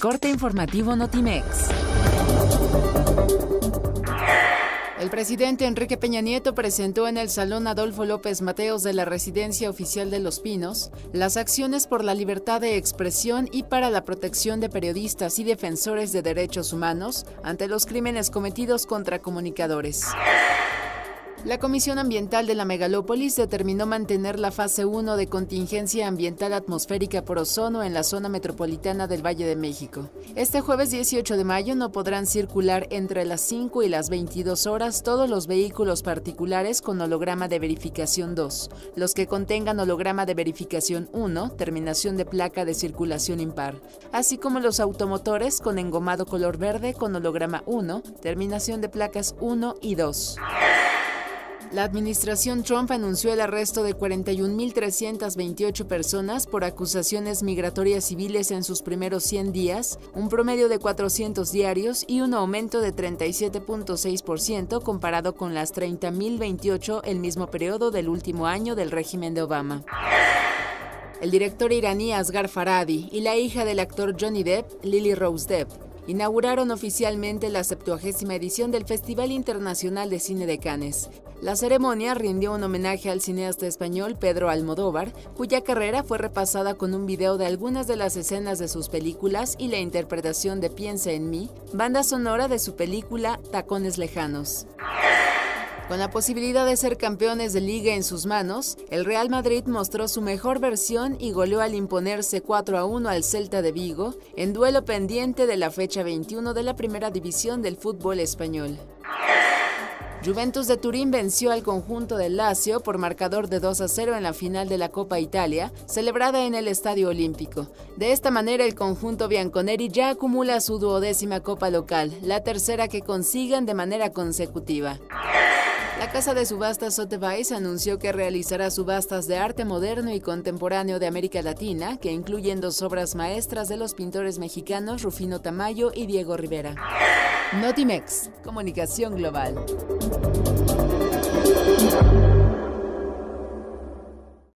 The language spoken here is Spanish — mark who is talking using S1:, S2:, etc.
S1: Corte informativo Notimex. El presidente Enrique Peña Nieto presentó en el Salón Adolfo López Mateos de la Residencia Oficial de Los Pinos las acciones por la libertad de expresión y para la protección de periodistas y defensores de derechos humanos ante los crímenes cometidos contra comunicadores. La Comisión Ambiental de la Megalópolis determinó mantener la fase 1 de contingencia ambiental atmosférica por ozono en la zona metropolitana del Valle de México. Este jueves 18 de mayo no podrán circular entre las 5 y las 22 horas todos los vehículos particulares con holograma de verificación 2, los que contengan holograma de verificación 1, terminación de placa de circulación impar, así como los automotores con engomado color verde con holograma 1, terminación de placas 1 y 2. La administración Trump anunció el arresto de 41.328 personas por acusaciones migratorias civiles en sus primeros 100 días, un promedio de 400 diarios y un aumento de 37.6% comparado con las 30.028 el mismo periodo del último año del régimen de Obama. El director iraní Asghar Farhadi y la hija del actor Johnny Depp, Lily Rose Depp, inauguraron oficialmente la 70 edición del Festival Internacional de Cine de Cannes. La ceremonia rindió un homenaje al cineasta español Pedro Almodóvar, cuya carrera fue repasada con un video de algunas de las escenas de sus películas y la interpretación de Piensa en mí, banda sonora de su película Tacones Lejanos. Con la posibilidad de ser campeones de liga en sus manos, el Real Madrid mostró su mejor versión y goleó al imponerse 4 a 1 al Celta de Vigo en duelo pendiente de la fecha 21 de la primera división del fútbol español. Juventus de Turín venció al conjunto del Lazio por marcador de 2 a 0 en la final de la Copa Italia, celebrada en el Estadio Olímpico. De esta manera, el conjunto bianconeri ya acumula su duodécima Copa local, la tercera que consigan de manera consecutiva. La casa de subastas Sotheby's anunció que realizará subastas de arte moderno y contemporáneo de América Latina, que incluyen dos obras maestras de los pintores mexicanos Rufino Tamayo y Diego Rivera. Notimex, Comunicación Global.